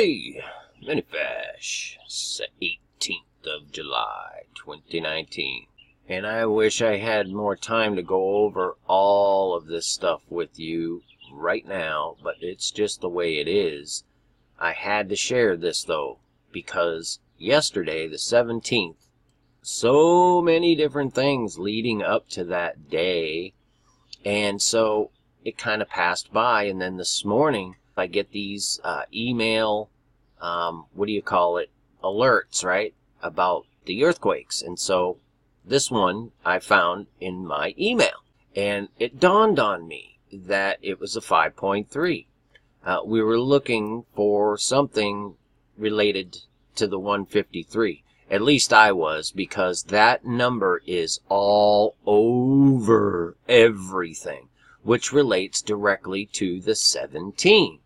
Hey, Many Fish, It's the 18th of July, 2019. And I wish I had more time to go over all of this stuff with you right now, but it's just the way it is. I had to share this though, because yesterday, the 17th, so many different things leading up to that day, and so it kind of passed by, and then this morning, I get these uh, email, um, what do you call it, alerts, right, about the earthquakes. And so this one I found in my email. And it dawned on me that it was a 5.3. Uh, we were looking for something related to the 153. At least I was, because that number is all over everything, which relates directly to the 17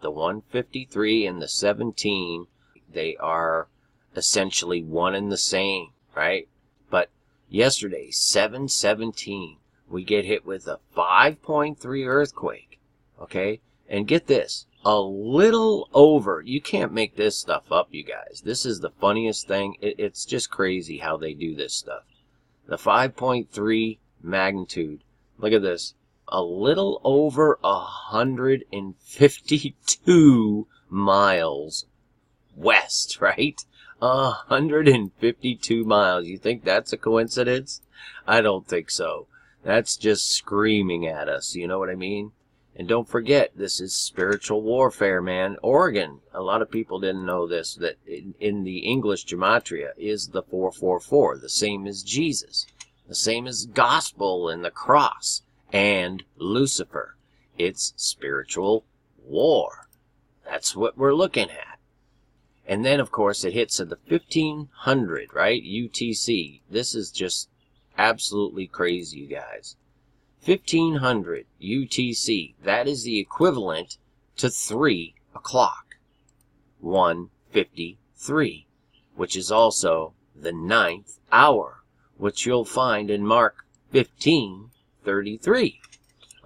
the 153 and the 17, they are essentially one and the same, right? But yesterday, 717, we get hit with a 5.3 earthquake, okay? And get this, a little over, you can't make this stuff up, you guys. This is the funniest thing. It, it's just crazy how they do this stuff. The 5.3 magnitude, look at this a little over a hundred and fifty-two miles west, right? A hundred and fifty-two miles. You think that's a coincidence? I don't think so. That's just screaming at us, you know what I mean? And don't forget, this is spiritual warfare, man. Oregon, a lot of people didn't know this, that in, in the English gematria is the 444, the same as Jesus, the same as gospel and the cross and Lucifer. It's spiritual war. That's what we're looking at. And then, of course, it hits at the 1500, right? UTC. This is just absolutely crazy, you guys. 1500 UTC. That is the equivalent to 3 o'clock. 153, which is also the ninth hour, which you'll find in Mark 15, 33.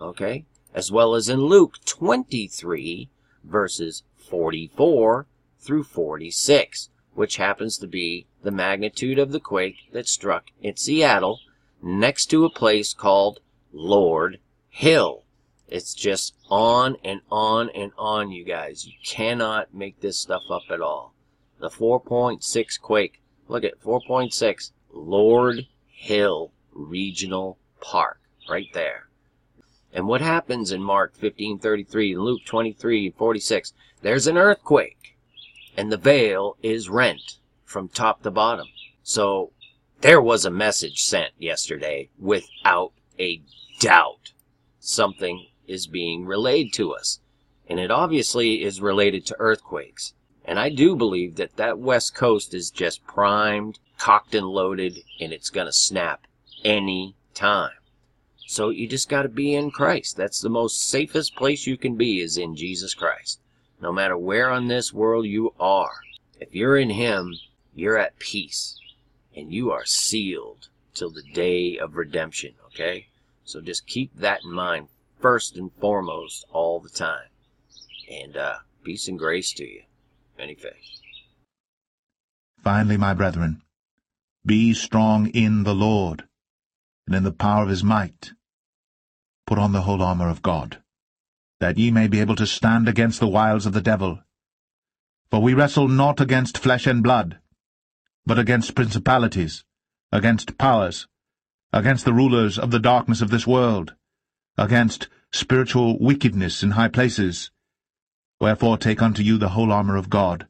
Okay? As well as in Luke 23, verses 44 through 46, which happens to be the magnitude of the quake that struck in Seattle next to a place called Lord Hill. It's just on and on and on, you guys. You cannot make this stuff up at all. The 4.6 quake. Look at 4.6 Lord Hill Regional Park right there. And what happens in Mark 15:33 and Luke 23:46? There's an earthquake, and the veil is rent from top to bottom. So there was a message sent yesterday without a doubt. Something is being relayed to us, and it obviously is related to earthquakes. And I do believe that that west coast is just primed, cocked and loaded, and it's going to snap any time. So you just got to be in Christ. That's the most safest place you can be is in Jesus Christ. No matter where on this world you are, if you're in Him, you're at peace and you are sealed till the day of redemption, okay? So just keep that in mind first and foremost all the time. And uh, peace and grace to you. Many Fish. Finally, my brethren, be strong in the Lord and in the power of his might. Put on the whole armour of God, that ye may be able to stand against the wiles of the devil. For we wrestle not against flesh and blood, but against principalities, against powers, against the rulers of the darkness of this world, against spiritual wickedness in high places. Wherefore take unto you the whole armour of God,